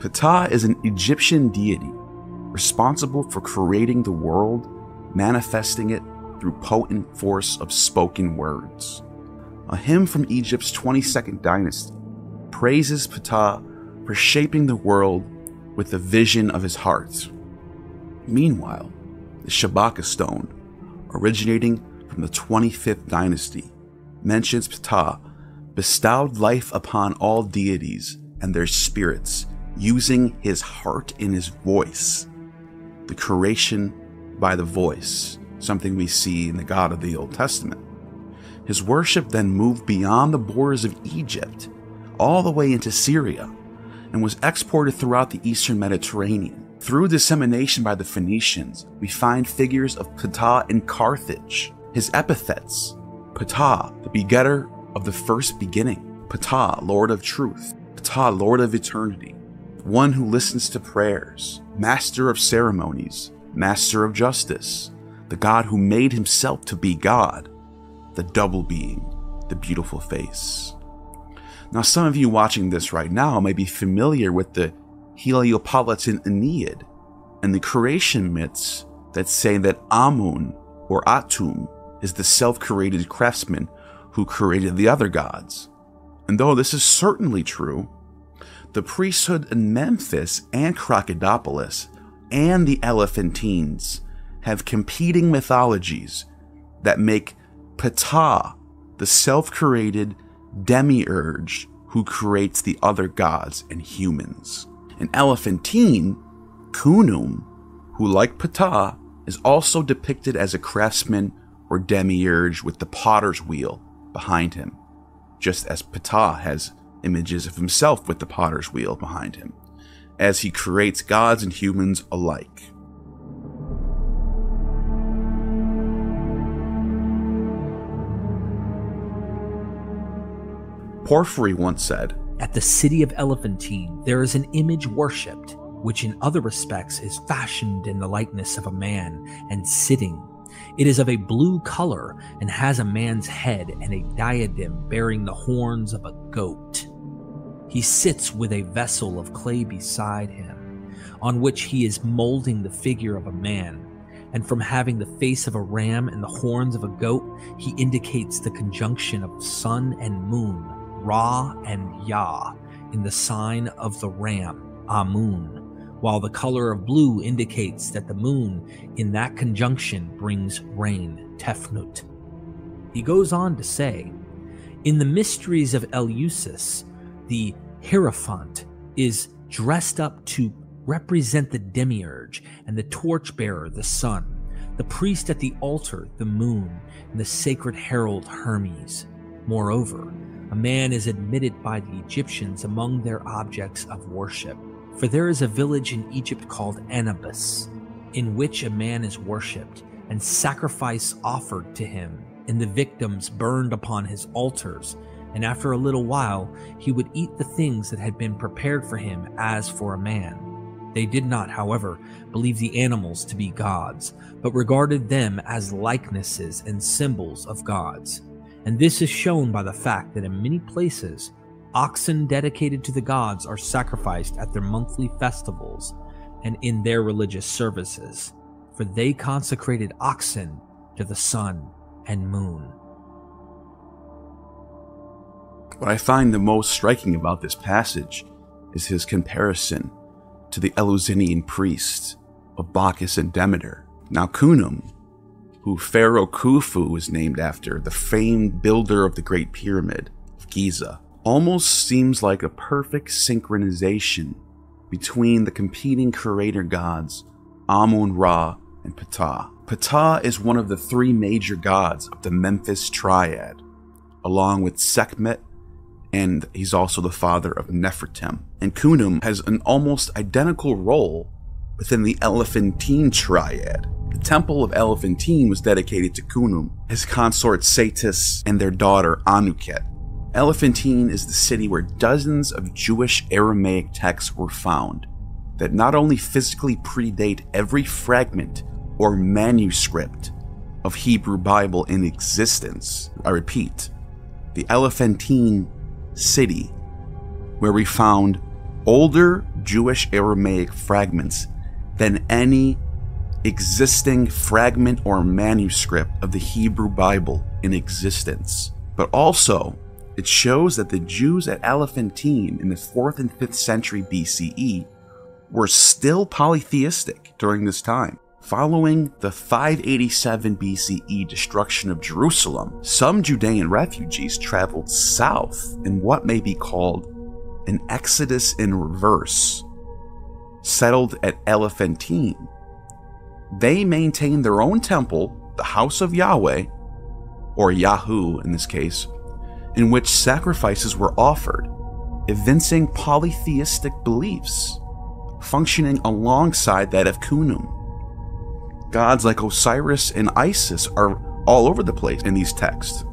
Ptah is an Egyptian deity responsible for creating the world, manifesting it through potent force of spoken words. A hymn from Egypt's 22nd dynasty praises Ptah for shaping the world with the vision of his heart. Meanwhile, the Shabaka stone, originating from the 25th dynasty, mentions Ptah bestowed life upon all deities and their spirits using his heart in his voice. The creation by the voice, something we see in the God of the Old Testament. His worship then moved beyond the borders of Egypt, all the way into Syria, and was exported throughout the eastern Mediterranean. Through dissemination by the Phoenicians, we find figures of Ptah in Carthage. His epithets Ptah, the begetter of the first beginning, Ptah, Lord of truth, Ptah, Lord of eternity, one who listens to prayers, master of ceremonies, master of justice, the God who made himself to be God, the double being, the beautiful face. Now, some of you watching this right now may be familiar with the Heliopolitan Ennead and the creation myths that say that Amun or Atum is the self created craftsman who created the other gods. And though this is certainly true, the priesthood in Memphis and Crocodipolis and the Elephantines have competing mythologies that make Ptah the self created demiurge who creates the other gods and humans. An Elephantine, Khnum, who, like Ptah, is also depicted as a craftsman or demiurge with the potter's wheel behind him, just as Ptah has images of himself with the potter's wheel behind him, as he creates gods and humans alike. Porphyry once said, At the city of Elephantine, there is an image worshipped, which in other respects is fashioned in the likeness of a man and sitting. It is of a blue color and has a man's head and a diadem bearing the horns of a goat. He sits with a vessel of clay beside him, on which he is molding the figure of a man. And from having the face of a ram and the horns of a goat, he indicates the conjunction of sun and moon, Ra and Yah, in the sign of the ram, Amun, while the color of blue indicates that the moon in that conjunction brings rain, Tefnut. He goes on to say, In the mysteries of Eleusis, the Hierophant is dressed up to represent the demiurge and the torchbearer, the sun, the priest at the altar, the moon, and the sacred herald, Hermes. Moreover, a man is admitted by the Egyptians among their objects of worship. For there is a village in Egypt called Anubis, in which a man is worshipped, and sacrifice offered to him, and the victims burned upon his altars. And after a little while, he would eat the things that had been prepared for him as for a man. They did not, however, believe the animals to be gods, but regarded them as likenesses and symbols of gods and this is shown by the fact that in many places, oxen dedicated to the gods are sacrificed at their monthly festivals and in their religious services, for they consecrated oxen to the sun and moon. What I find the most striking about this passage is his comparison to the Eleusinian priests of Bacchus and Demeter. Now, Khnum who Pharaoh Khufu is named after, the famed builder of the Great Pyramid of Giza, almost seems like a perfect synchronization between the competing creator gods Amun Ra and Ptah. Ptah is one of the three major gods of the Memphis Triad, along with Sekhmet, and he's also the father of Nefertim. And Khnum has an almost identical role within the Elephantine Triad, the Temple of Elephantine was dedicated to Khnum, his consort Satis, and their daughter Anuket. Elephantine is the city where dozens of Jewish Aramaic texts were found that not only physically predate every fragment or manuscript of Hebrew Bible in existence. I repeat, the Elephantine city, where we found older Jewish Aramaic fragments than any existing fragment or manuscript of the Hebrew Bible in existence. But also, it shows that the Jews at Elephantine in the 4th and 5th century BCE were still polytheistic during this time. Following the 587 BCE destruction of Jerusalem, some Judean refugees traveled south in what may be called an exodus in reverse, settled at Elephantine. They maintained their own temple, the House of Yahweh, or Yahu in this case, in which sacrifices were offered, evincing polytheistic beliefs, functioning alongside that of Khnum. Gods like Osiris and Isis are all over the place in these texts.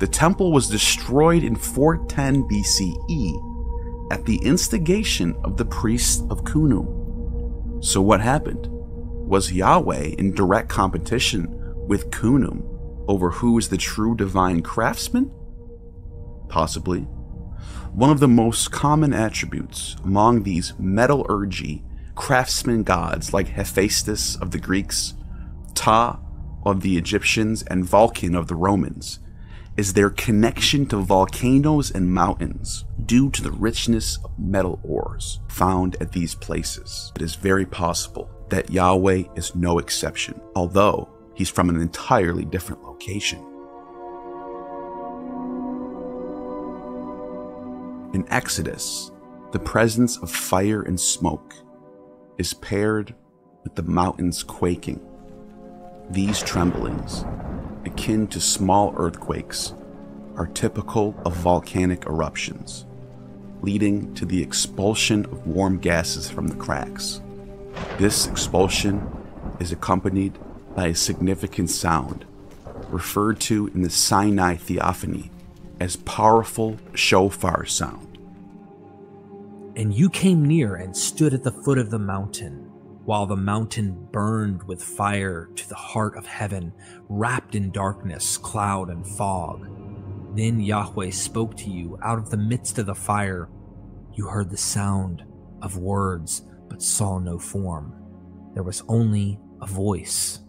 The temple was destroyed in 410 BCE at the instigation of the priests of Khnum. So, what happened? Was Yahweh in direct competition with Khnum over who is the true divine craftsman? Possibly. One of the most common attributes among these metallurgy craftsman gods like Hephaestus of the Greeks, Ptah of the Egyptians, and Vulcan of the Romans is their connection to volcanoes and mountains due to the richness of metal ores found at these places. It is very possible that Yahweh is no exception, although he's from an entirely different location. In Exodus, the presence of fire and smoke is paired with the mountains quaking. These tremblings, akin to small earthquakes, are typical of volcanic eruptions, leading to the expulsion of warm gases from the cracks. This expulsion is accompanied by a significant sound, referred to in the Sinai Theophany as powerful shofar sound. And you came near and stood at the foot of the mountain, while the mountain burned with fire to the heart of heaven, wrapped in darkness, cloud, and fog. Then Yahweh spoke to you out of the midst of the fire. You heard the sound of words, but saw no form. There was only a voice.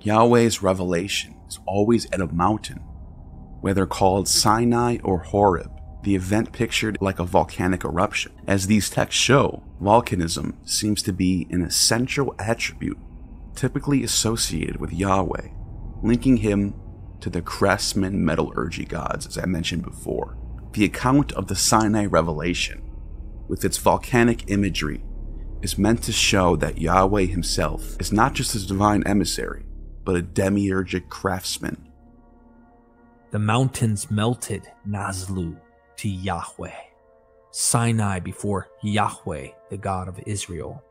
Yahweh's revelation is always at a mountain, whether called Sinai or Horeb the event pictured like a volcanic eruption. As these texts show, volcanism seems to be an essential attribute typically associated with Yahweh, linking him to the craftsman metallurgy gods, as I mentioned before. The account of the Sinai revelation, with its volcanic imagery, is meant to show that Yahweh himself is not just a divine emissary, but a demiurgic craftsman. The mountains melted, Nazlu, to Yahweh. Sinai before Yahweh, the God of Israel.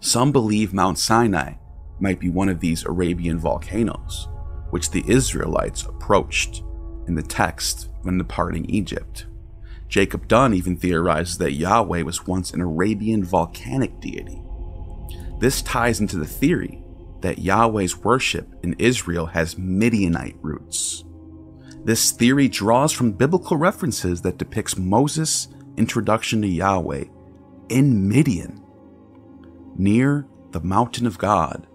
Some believe Mount Sinai might be one of these Arabian volcanoes, which the Israelites approached in the text when departing Egypt. Jacob Dunn even theorizes that Yahweh was once an Arabian volcanic deity. This ties into the theory that Yahweh's worship in Israel has Midianite roots. This theory draws from biblical references that depicts Moses' introduction to Yahweh in Midian, near the mountain of God,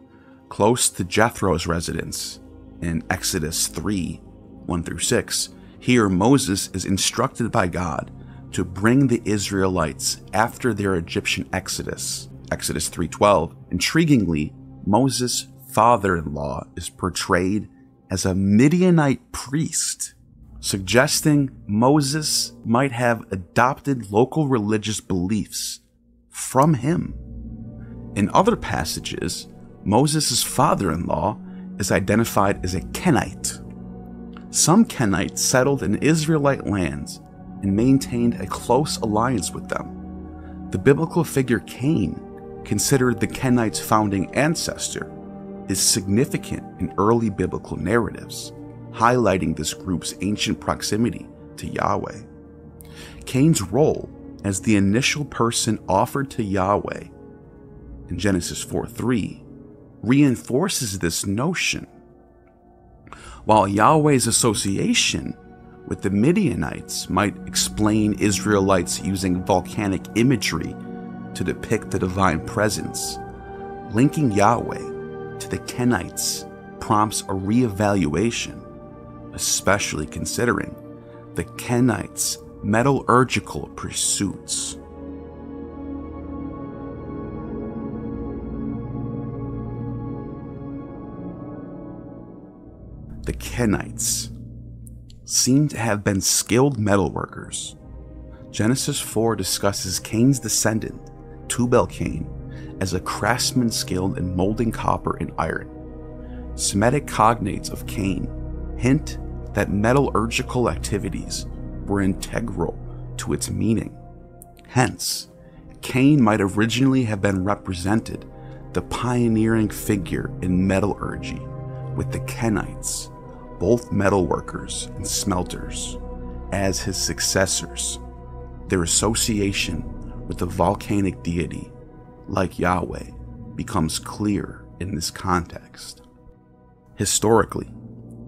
close to Jethro's residence in Exodus 3 1 through 6. Here, Moses is instructed by God to bring the Israelites after their Egyptian exodus. Exodus 3:12. Intriguingly, Moses' father-in-law is portrayed as a Midianite priest, suggesting Moses might have adopted local religious beliefs from him. In other passages, Moses' father in law is identified as a Kenite. Some Kenites settled in Israelite lands and maintained a close alliance with them. The biblical figure Cain, considered the Kenites' founding ancestor, is significant in early biblical narratives, highlighting this group's ancient proximity to Yahweh. Cain's role as the initial person offered to Yahweh in Genesis 4 3 reinforces this notion. While Yahweh's association with the Midianites might explain Israelites using volcanic imagery to depict the divine presence. Linking Yahweh to the Kenites prompts a re-evaluation, especially considering the Kenites' metallurgical pursuits. The Kenites seem to have been skilled metalworkers. Genesis 4 discusses Cain's descendant, Tubal Cain, as a craftsman skilled in molding copper and iron. Semitic cognates of Cain hint that metallurgical activities were integral to its meaning. Hence, Cain might originally have been represented the pioneering figure in metallurgy with the Kenites, both metalworkers and smelters, as his successors. Their association with the volcanic deity, like Yahweh, becomes clear in this context. Historically,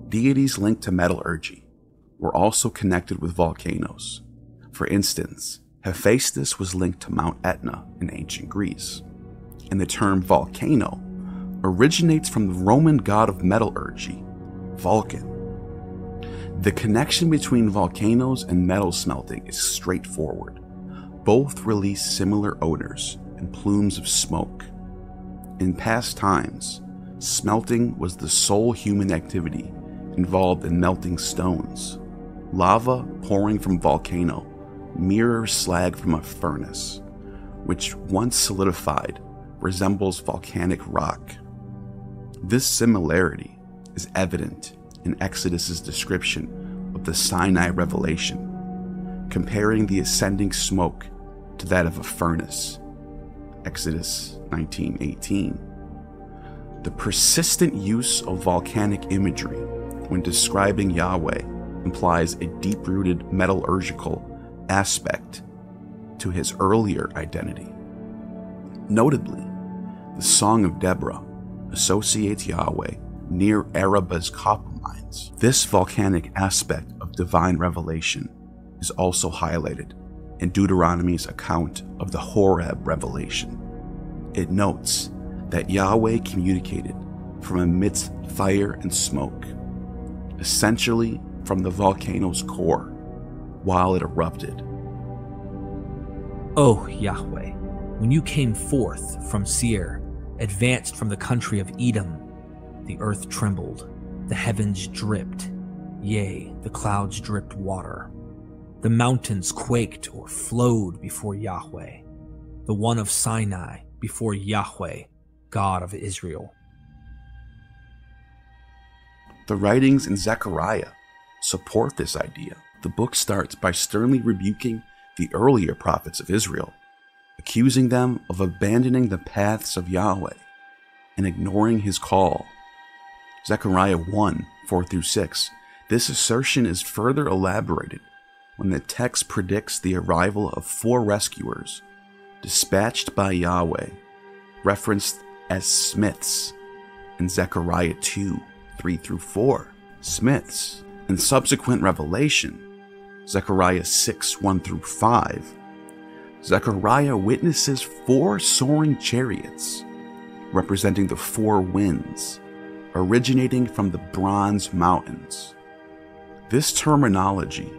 deities linked to metallurgy were also connected with volcanoes. For instance, Hephaestus was linked to Mount Etna in ancient Greece, and the term volcano originates from the Roman god of metallurgy, Vulcan. The connection between volcanoes and metal smelting is straightforward. Both release similar odors and plumes of smoke. In past times, smelting was the sole human activity involved in melting stones. Lava pouring from volcano mirror slag from a furnace, which once solidified resembles volcanic rock. This similarity is evident in Exodus's description of the Sinai revelation, comparing the ascending smoke to that of a furnace. Exodus 19:18. The persistent use of volcanic imagery when describing Yahweh implies a deep-rooted metallurgical aspect to his earlier identity. Notably, the Song of Deborah associates Yahweh near Arabah's copper mines. This volcanic aspect of divine revelation is also highlighted in Deuteronomy's account of the Horeb revelation. It notes that Yahweh communicated from amidst fire and smoke, essentially from the volcano's core, while it erupted. O Yahweh, when you came forth from Seir, advanced from the country of Edom, the earth trembled, the heavens dripped, yea, the clouds dripped water. The mountains quaked or flowed before Yahweh, the one of Sinai before Yahweh, God of Israel. The writings in Zechariah support this idea. The book starts by sternly rebuking the earlier prophets of Israel, accusing them of abandoning the paths of Yahweh and ignoring his call. Zechariah 1 4 through 6. This assertion is further elaborated when the text predicts the arrival of four rescuers dispatched by Yahweh, referenced as smiths in Zechariah 2 3 through 4. Smiths. In subsequent revelation, Zechariah 6 1 through 5, Zechariah witnesses four soaring chariots representing the four winds originating from the Bronze Mountains. This terminology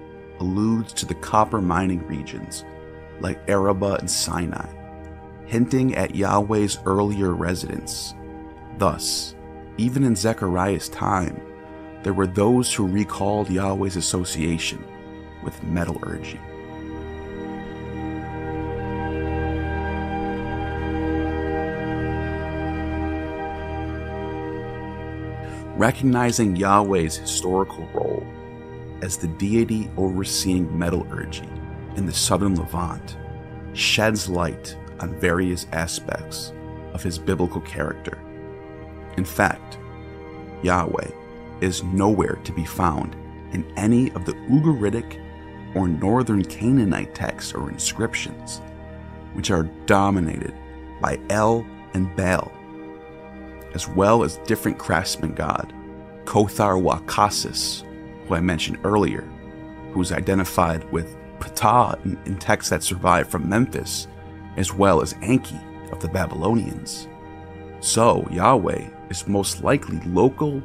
alludes to the copper mining regions like Arabah and Sinai, hinting at Yahweh's earlier residence. Thus, even in Zechariah's time, there were those who recalled Yahweh's association with metallurgy. Recognizing Yahweh's historical role as the deity overseeing metallurgy in the southern Levant sheds light on various aspects of his biblical character. In fact, Yahweh is nowhere to be found in any of the Ugaritic or Northern Canaanite texts or inscriptions, which are dominated by El and Baal, as well as different craftsman god, Kothar-wa-Khasis, who I mentioned earlier, who's identified with Ptah in, texts that survive from Memphis, as well as Enki of the Babylonians. So, Yahweh is most likely local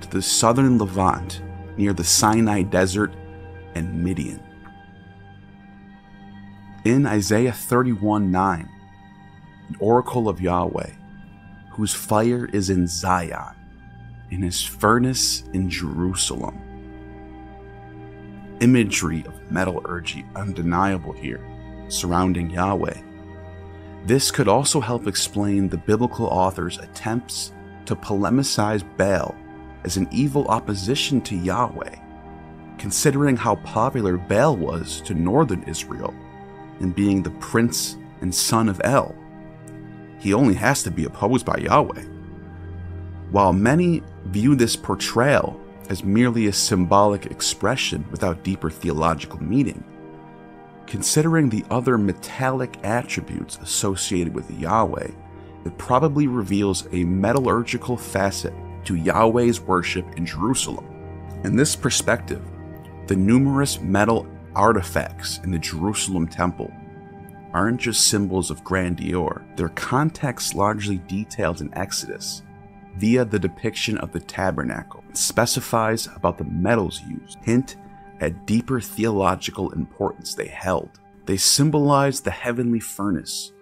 to the southern Levant near the Sinai Desert and Midian. In Isaiah 31 9, an oracle of Yahweh, whose fire is in Zion, in his furnace in Jerusalem. Imagery of metallurgy undeniable here, surrounding Yahweh. This could also help explain the biblical author's attempts to polemicize Baal as an evil opposition to Yahweh, considering how popular Baal was to northern Israel in being the prince and son of El. He only has to be opposed by Yahweh. While many view this portrayal as merely a symbolic expression without deeper theological meaning, considering the other metallic attributes associated with Yahweh, it probably reveals a metallurgical facet to Yahweh's worship in Jerusalem. In this perspective, the numerous metal artifacts in the Jerusalem temple aren't just symbols of grandeur, their context largely detailed in Exodus via the depiction of the tabernacle. Specifies about the metals used, hint at deeper theological importance they held. They symbolize the heavenly furnace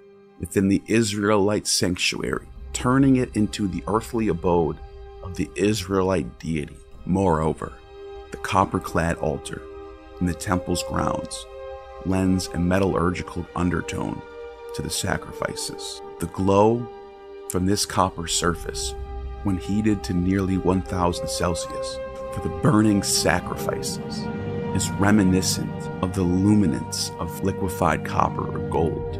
within the Israelite sanctuary, turning it into the earthly abode of the Israelite deity. Moreover, the copper clad altar in the temple's grounds lends a metallurgical undertone to the sacrifices. The glow from this copper surface, when heated to nearly 1000 Celsius for the burning sacrifices, is reminiscent of the luminance of liquefied copper or gold.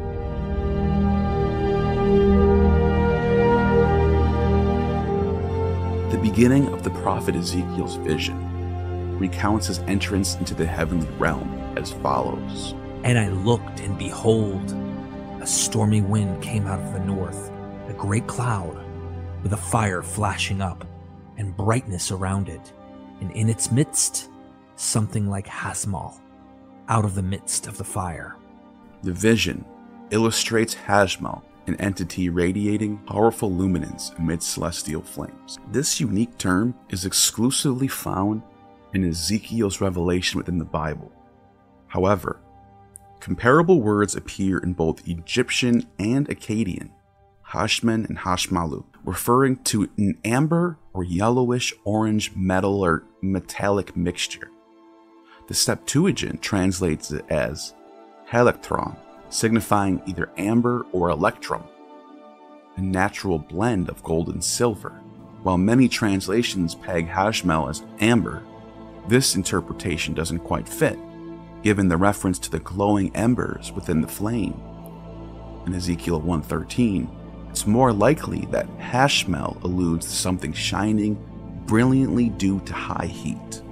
The beginning of the prophet Ezekiel's vision recounts his entrance into the heavenly realm as follows And I looked, and behold, a stormy wind came out of the north, a great cloud, with a fire flashing up, and brightness around it, and in its midst, something like Hashmal, out of the midst of the fire. The vision illustrates Hashmal, an entity radiating powerful luminance amid celestial flames. This unique term is exclusively found in Ezekiel's revelation within the Bible. However, comparable words appear in both Egyptian and Akkadian, Hashman and Hashmalu, referring to an amber or yellowish orange metal or metallic mixture. The Septuagint translates it as Helectron, signifying either amber or electrum, a natural blend of gold and silver. While many translations peg Hashmal as amber, this interpretation doesn't quite fit, given the reference to the glowing embers within the flame. In Ezekiel 1:13, it's more likely that Hashmal alludes to something shining brilliantly due to high heat,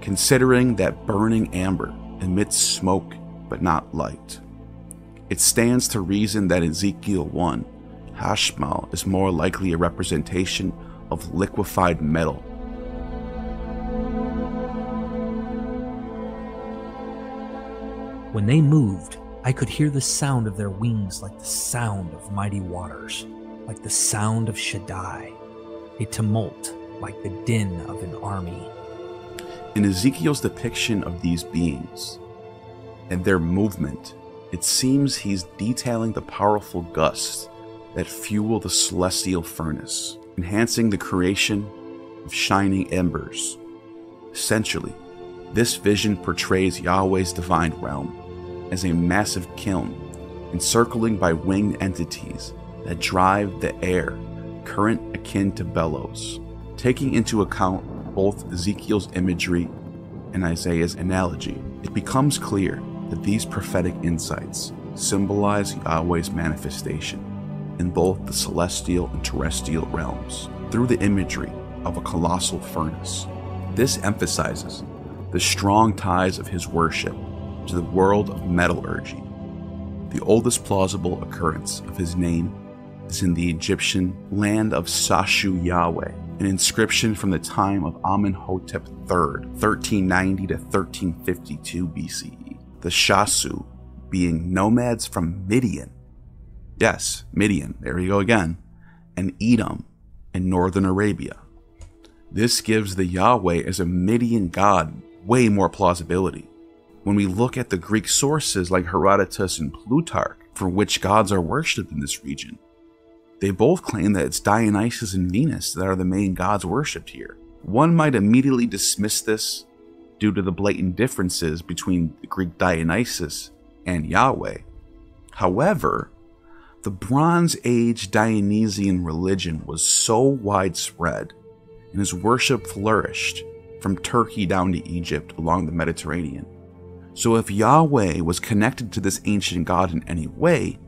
considering that burning amber emits smoke but not light. It stands to reason that Ezekiel 1, Hashmal is more likely a representation of liquefied metal. When they moved, I could hear the sound of their wings like the sound of mighty waters, like the sound of Shaddai, a tumult like the din of an army. In Ezekiel's depiction of these beings and their movement, it seems he's detailing the powerful gusts that fuel the celestial furnace, enhancing the creation of shining embers. Essentially, this vision portrays Yahweh's divine realm as a massive kiln, encircling by winged entities that drive the air, current akin to bellows. Taking into account both Ezekiel's imagery and Isaiah's analogy, it becomes clear that these prophetic insights symbolize Yahweh's manifestation in both the celestial and terrestrial realms through the imagery of a colossal furnace. This emphasizes the strong ties of his worship to the world of metallurgy. The oldest plausible occurrence of his name is in the Egyptian land of Shasu Yahweh, an inscription from the time of Amenhotep III, 1390 to 1352 BCE. The Shasu being nomads from Midian. Yes, Midian, there we go again, and Edom in northern Arabia. This gives the Yahweh as a Midian god way more plausibility. When we look at the Greek sources like Herodotus and Plutarch, for which gods are worshipped in this region, they both claim that it's Dionysus and Venus that are the main gods worshipped here. One might immediately dismiss this due to the blatant differences between the Greek Dionysus and Yahweh. However, the Bronze Age Dionysian religion was so widespread and his worship flourished from Turkey down to Egypt along the Mediterranean. So if Yahweh was connected to this ancient god in any way,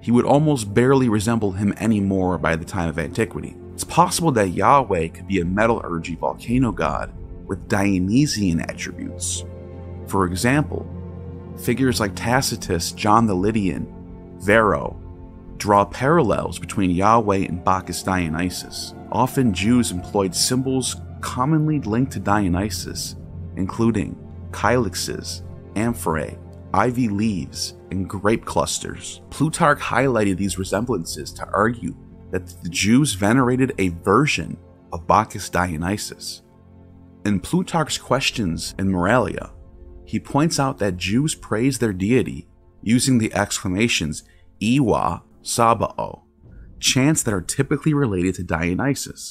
he would almost barely resemble him anymore by the time of antiquity. It's possible that Yahweh could be a metallurgy volcano god with Dionysian attributes. For example, figures like Tacitus, John the Lydian, Varro, draw parallels between Yahweh and Bacchus Dionysus. Often Jews employed symbols commonly linked to Dionysus, including kylixes, amphorae, ivy leaves, and grape clusters. Plutarch highlighted these resemblances to argue that the Jews venerated a version of Bacchus Dionysus. In Plutarch's Questions in Moralia, he points out that Jews praise their deity using the exclamations Iwa Sabao, chants that are typically related to Dionysus.